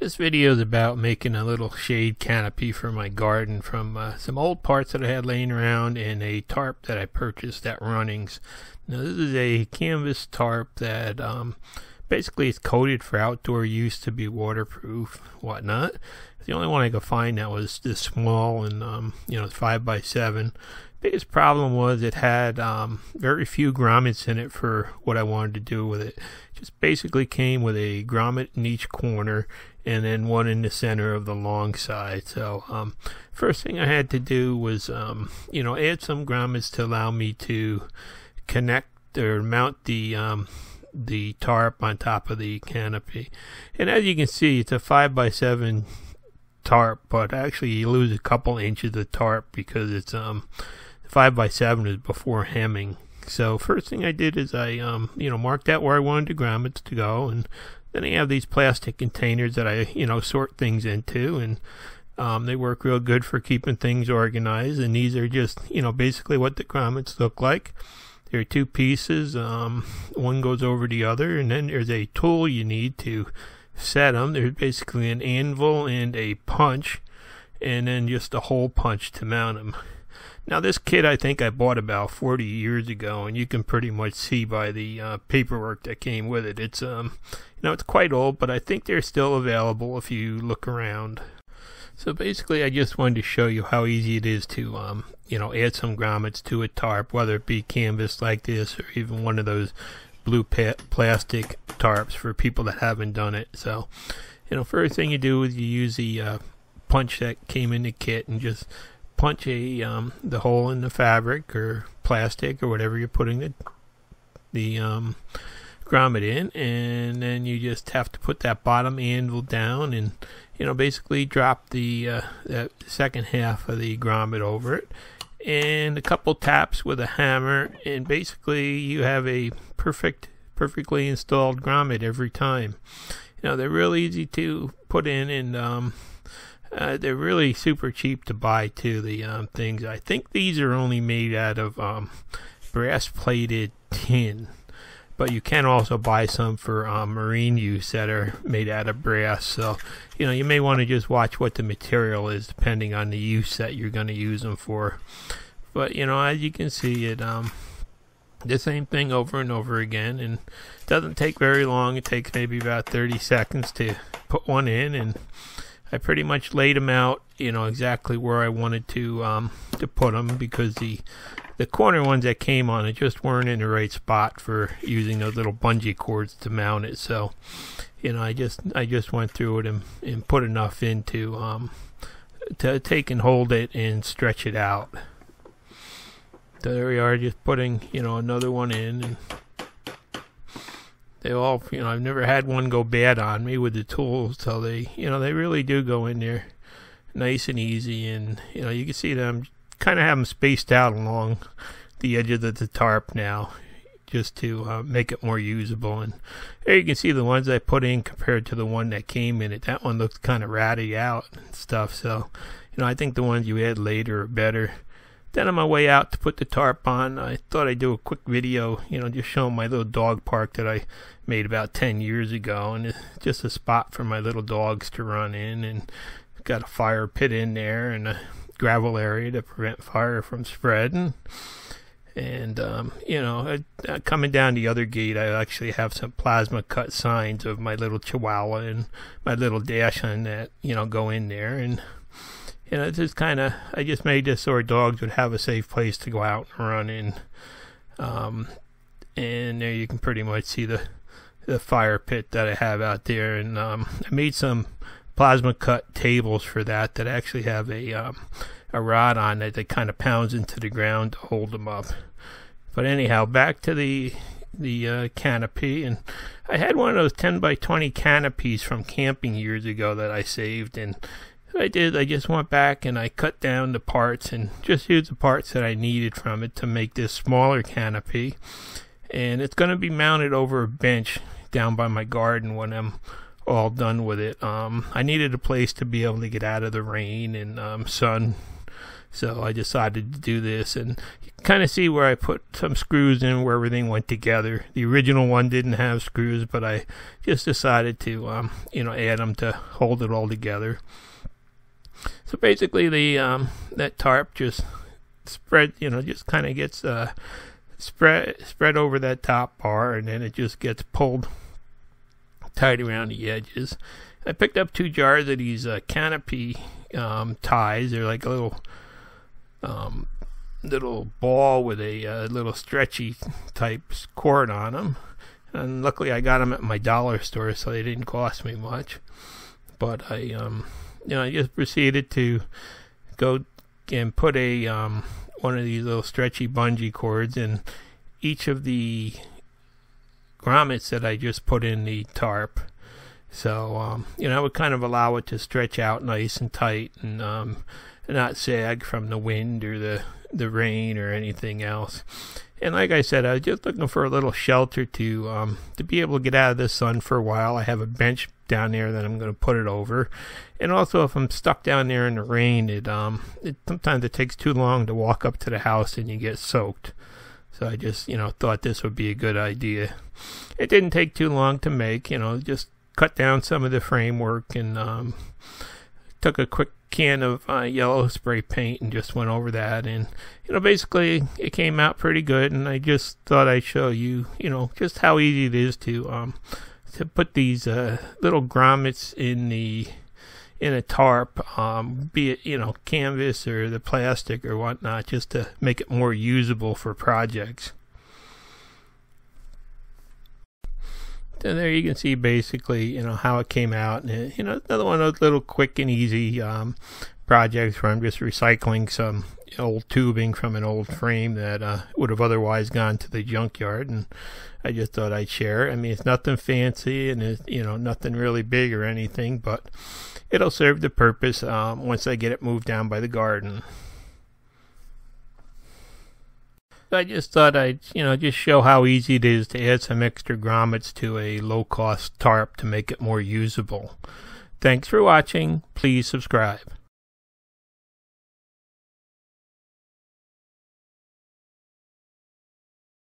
This video is about making a little shade canopy for my garden from uh, some old parts that I had laying around and a tarp that I purchased at Runnings. Now this is a canvas tarp that um, basically is coated for outdoor use to be waterproof, whatnot. The only one I could find that was this small and um, you know five by seven. Biggest problem was it had um, very few grommets in it for what I wanted to do with it. Just basically came with a grommet in each corner and then one in the center of the long side. So um, first thing I had to do was um, you know add some grommets to allow me to connect or mount the um, the tarp on top of the canopy. And as you can see, it's a five by seven tarp, but actually you lose a couple inches of tarp because it's um five by seven is before hemming. So first thing I did is I um you know marked out where I wanted the grommets to go, and then I have these plastic containers that I you know sort things into, and um, they work real good for keeping things organized. And these are just you know basically what the grommets look like. There are two pieces. Um, one goes over the other, and then there's a tool you need to set them. There's basically an anvil and a punch, and then just a hole punch to mount them. Now, this kit I think I bought about 40 years ago, and you can pretty much see by the uh, paperwork that came with it. It's um, you know, it's quite old, but I think they're still available if you look around. So basically, I just wanted to show you how easy it is to, um, you know, add some grommets to a tarp, whether it be canvas like this or even one of those blue plastic tarps for people that haven't done it. So, you know, first thing you do is you use the uh, punch that came in the kit and just punch a um, the hole in the fabric or plastic or whatever you're putting the the um, grommet in, and then you just have to put that bottom anvil down and you know basically drop the uh, that second half of the grommet over it and a couple taps with a hammer and basically you have a perfect perfectly installed grommet every time. You know they're real easy to put in and um, uh, they're really super cheap to buy too. The um, things I think these are only made out of um, brass plated tin, but you can also buy some for um, marine use that are made out of brass. So you know you may want to just watch what the material is depending on the use that you're going to use them for. But you know as you can see it um the same thing over and over again and doesn't take very long it takes maybe about 30 seconds to put one in and I pretty much laid them out, you know, exactly where I wanted to um, to put them because the the corner ones that came on it just weren't in the right spot for using those little bungee cords to mount it. So, you know, I just I just went through it and, and put enough into um, to take and hold it and stretch it out. So there we are, just putting you know another one in and they all, you know, I've never had one go bad on me with the tools. So they, you know, they really do go in there nice and easy. And, you know, you can see them kind of have them spaced out along the edge of the, the tarp now just to uh, make it more usable. And there you can see the ones I put in compared to the one that came in it. That one looks kind of ratty out and stuff. So, you know, I think the ones you add later are better. Then on my way out to put the tarp on, I thought I'd do a quick video, you know, just showing my little dog park that I made about 10 years ago. And it's just a spot for my little dogs to run in. And got a fire pit in there and a gravel area to prevent fire from spreading. And, um, you know, uh, coming down the other gate, I actually have some plasma cut signs of my little chihuahua and my little dachshund that, you know, go in there. And, you know, it's just kind of, I just made this so our dogs would have a safe place to go out and run in. Um, and there you can pretty much see the, the fire pit that I have out there. And um, I made some plasma cut tables for that that actually have a, um, a rod on it that kind of pounds into the ground to hold them up. But anyhow, back to the the uh, canopy, and I had one of those 10 by 20 canopies from camping years ago that I saved, and I did. I just went back and I cut down the parts and just used the parts that I needed from it to make this smaller canopy. And it's going to be mounted over a bench down by my garden when I'm all done with it. Um, I needed a place to be able to get out of the rain and um, sun So I decided to do this and you kind of see where I put some screws in where everything went together. The original one didn't have screws, but I just decided to, um, you know, add them to hold it all together. So basically, the um, that tarp just spread, you know, just kind of gets uh, spread spread over that top bar, and then it just gets pulled tight around the edges. I picked up two jars of these uh, canopy um, ties. They're like a little um, little ball with a uh, little stretchy type cord on them. And luckily, I got them at my dollar store, so they didn't cost me much. But I, um, know, I just proceeded to go and put a um, one of these little stretchy bungee cords in each of the grommets that I just put in the tarp. So, um, you know, I would kind of allow it to stretch out nice and tight and um, not sag from the wind or the, the rain or anything else. And like I said, I was just looking for a little shelter to um, to be able to get out of the sun for a while. I have a bench down there that I'm going to put it over. And also, if I'm stuck down there in the rain, it um it, sometimes it takes too long to walk up to the house and you get soaked. So I just you know thought this would be a good idea. It didn't take too long to make. You know, just cut down some of the framework and um, took a quick can of uh, yellow spray paint and just went over that and you know basically it came out pretty good and I just thought I'd show you you know just how easy it is to um to put these uh, little grommets in the in a tarp um, be it you know canvas or the plastic or whatnot just to make it more usable for projects And there you can see basically, you know, how it came out. And, you know, another one of those little quick and easy um, projects where I'm just recycling some old tubing from an old frame that uh, would have otherwise gone to the junkyard. And I just thought I'd share. I mean, it's nothing fancy and it's, you know, nothing really big or anything, but it'll serve the purpose um, once I get it moved down by the garden. I just thought I'd, you know, just show how easy it is to add some extra grommets to a low-cost tarp to make it more usable. Thanks for watching. Please subscribe.